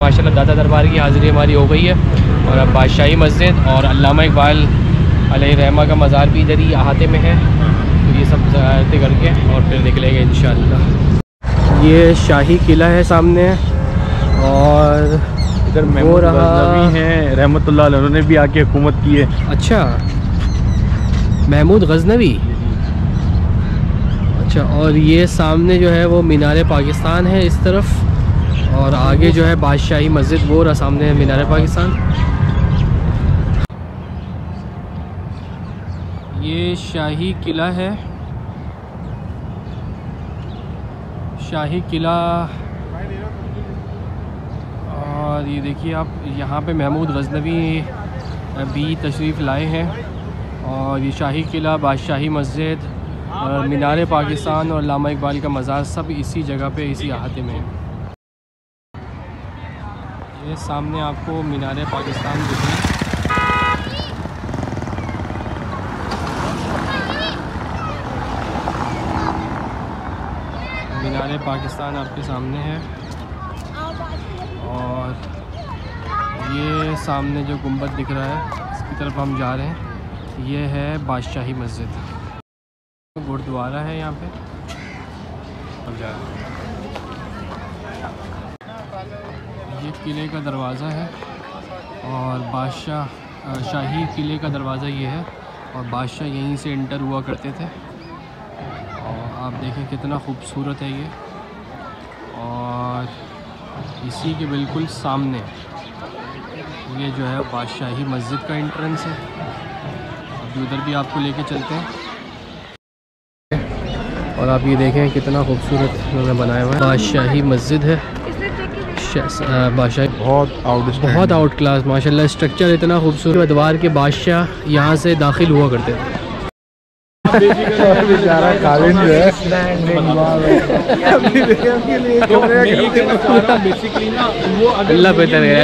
माशाल्लाह दादा दरबार की हाज़िरी हमारी हो गई है। और अब बादशाही मस्जिद और अलामा इकबाल रहमा का मज़ार भी इधर ही अहाते में है। तो ये सब ज़्यारतें करके और फिर निकलेंगे इन ये शाही किला है सामने और इधर महमूद रहा- गजनवी हैं रहमतुल्लाह अलैह, उन्होंने भी आके हुकूमत की है। अच्छा महमूद गजनवी? अच्छा और ये सामने जो है वो मीनार पाकिस्तान है इस तरफ़। और आगे जो है बादशाही मस्जिद, वो रहा सामने है मीनार पाकिस्तान। ये शाही किला है। शाही किला। और ये देखिए आप, यहाँ पे महमूद गजनवी भी तशरीफ़ लाए हैं। और ये शाही किला, बादशाही मस्जिद और मीनार पाकिस्तान और लामा इकबाल का मज़ार सब इसी जगह पे, इसी अहाते में है। ये सामने आपको मीनार पाकिस्तान दिख। रहा है मीनार पाकिस्तान आपके सामने है। और ये सामने जो गुंबद दिख रहा है, इसकी तरफ़ हम जा रहे हैं। ये है बादशाही मस्जिद। गुरुद्वारा है यहाँ पे। हम जा रहे हैं। ये किले का दरवाज़ा है और बादशाह शाही किले का दरवाज़ा ये है और बादशाह यहीं से इंटर हुआ करते थे। और आप देखें कितना खूबसूरत है ये। और इसी के बिल्कुल सामने ये जो है बादशाही मस्जिद का एंट्रेंस है। अभी उधर भी आपको लेके चलते हैं। और आप ये देखें कितना खूबसूरत उन्होंने बनाया हुआ है। बादशाही मस्जिद है। अ, बहुत आउट बहुत आउट क्लास माशाल्लाह स्ट्रक्चर इतना खूबसूरत अदवार के बादशाह यहाँ से दाखिल हुआ करते थे बेचारा कालीन जो बेसिकली ना वो अगर अल्लाह बेहतर करे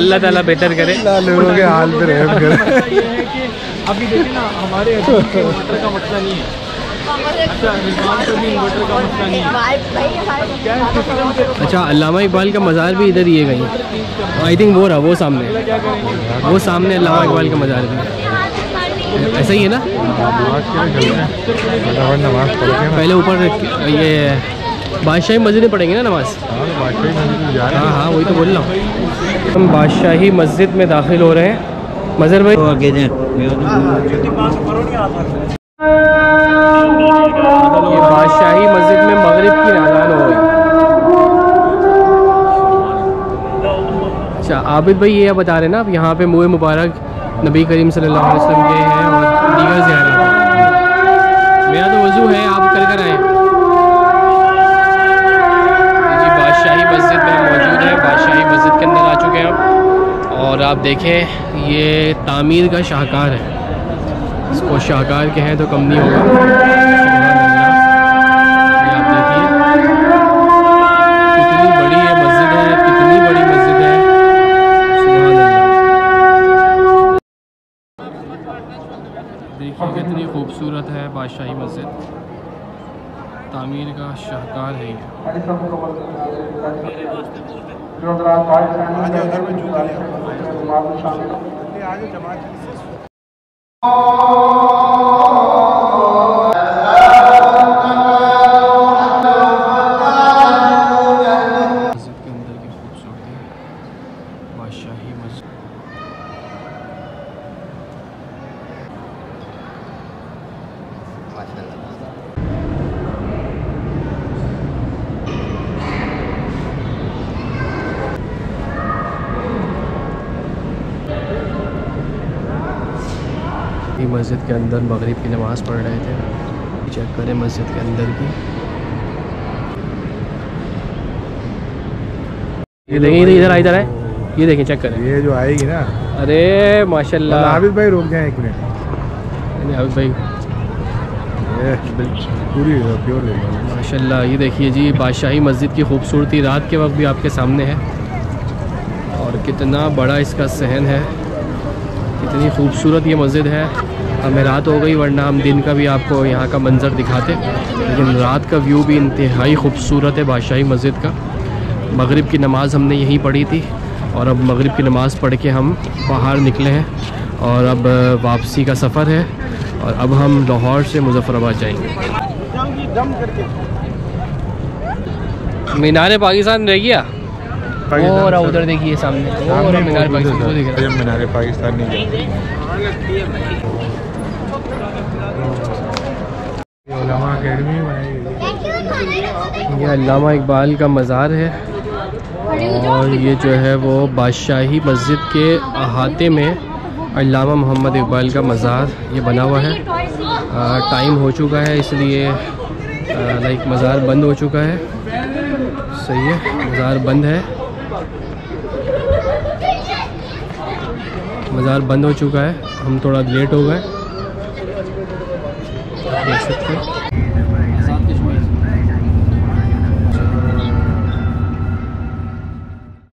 अल्लाह ताला- बेहतर करे। लोगों के हाल पे रहम करे। ये है कि अभी देखिए ना हमारे का मसला नहीं है। अच्छा अल्लामा इकबाल का मज़ार भी इधर ही है कहीं। आई थिंक वो रहा वो सामने। वो सामने अल्लामा इकबाल का मज़ार भी। ऐसा ही है ना? पहले ऊपर ये बादशाही मस्जिद में पढ़ेंगे ना नमाज़? हाँ, हाँ हाँ वही तो बोल रहा हूँ। हम बादशाही मस्जिद में दाखिल हो रहे हैं। मज़र भाई ये बादशाही मस्जिद में मगरिब की अजान हो गई। अच्छा आबिद भाई ये बता रहे ना आप यहाँ पे मुँह मुबारक नबी करीम सल्लल्लाहु अलैहि वसल्लम के हैं और दीगर ज़्यादा। मेरा तो वज़ू है, आप कर कर आए। जी बादशाही मस्जिद में मौजूद है, बादशाही मस्जिद के अंदर आ चुके हैं हम। और आप देखें, ये तामीर का शाहकार है। इसको शाहकार के हैं तो कम नहीं होगा। देखिए कितनी खूबसूरत है बादशाही मस्जिद। तामीर का शाहकार है ये। मस्जिद के अंदर की खूबसूरती बादशाही मस्जिद ये मस्जिद के अंदर मगरिब की नमाज़ पढ़ रहे थे। चेक करें मस्जिद के अंदर की। ये देखें इधर इधर इधर है ये देखें चेक करें। ये जो आएगी ना। अरे माशाल्लाह। हाफिज भाई रुक जाए एक मिनट। अभी भाई। ये पूरी प्योर माशाल्लाह ये देखिए जी बादशाही मस्जिद की खूबसूरती रात के वक्त भी आपके सामने है। और कितना बड़ा इसका सहन है। कितनी खूबसूरत ये मस्जिद है। हमें रात हो गई वरना हम दिन का भी आपको यहाँ का मंज़र दिखाते। लेकिन रात का व्यू भी इंतहाई खूबसूरत है बादशाही मस्जिद का। मगरिब की नमाज़ हमने यहीं पढ़ी थी और अब मगरिब की नमाज़ पढ़ के हम बाहर निकले हैं और अब वापसी का सफ़र है और अब हम लाहौर से मुजफ़्फ़राबाद जाएँगे। मीनार पाकिस्तान रह गया? और उधर देखिए सामने। और मीनार पाकिस्तान वो दिख रहा है। मीनार पाकिस्तान नहीं अकेडमी ये अल्लामा इकबाल का मज़ार है। और ये जो है वो बादशाही मस्जिद के अहाते में अल्लामा मोहम्मद इकबाल का मज़ार ये बना हुआ है। टाइम हो चुका है इसलिए लाइक मज़ार बंद हो चुका है। सही है मज़ार बंद है। मज़ार बंद हो चुका है। हम थोड़ा लेट हो गए। देख सकते हैं।